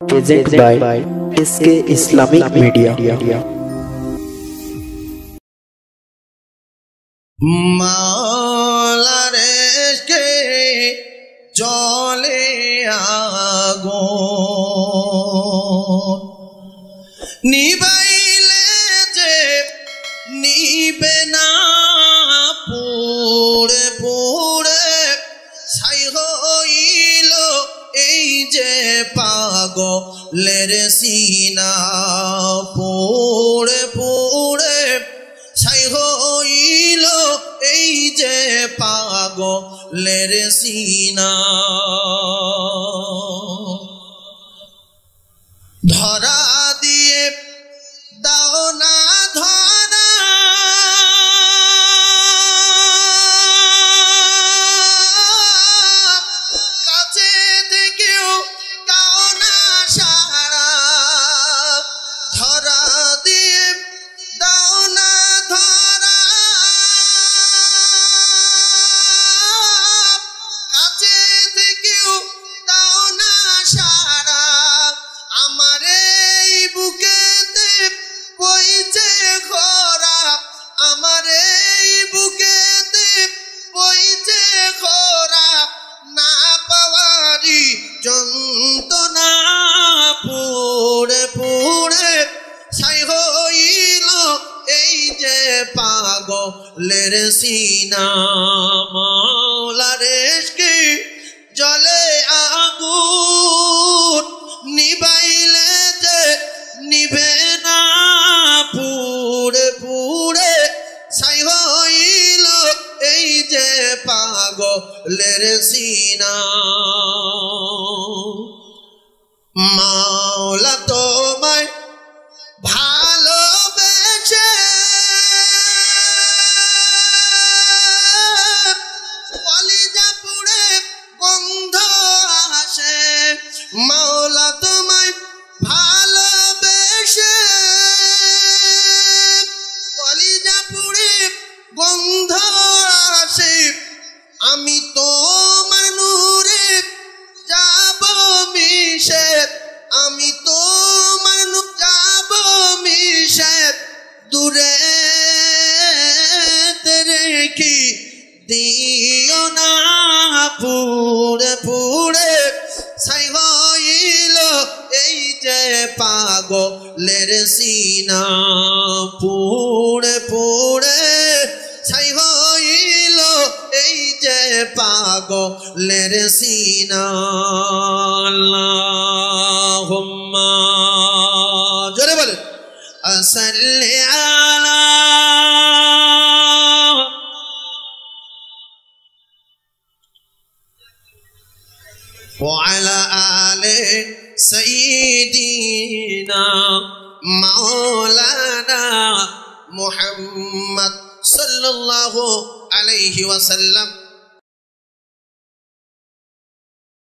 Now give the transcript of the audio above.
Present by SK Islamic Media. মালারে কে জলে আগো নিবাইলে এই যে পাগ পাগলের সিনা পুড়ে পুড়ে ছাই হইল, এই যে পাগ পাগলের সিনা। ধরা যন্ত্রণা পুড়ে পুড়ে ছাই হইল এই যে পাগলের সিনা। মাওলারেশকে জলে আগুন নিবাইলে যে নিবে না? পুড়ে পুড়ে ছাই হইল এই যে পাগলের সিনা। मौलत পুড়ে পুড়ে ছাই হইল এই যে পাগলের সিনা। পুড়ে পুড়ে ছাই হইল এই যে পাগলের সিনা। আল্লাহুম্মা জোরে বলে আসল্লি আলা وعلى آل سيدنا مولانا محمد صلى الله عليه وسلم.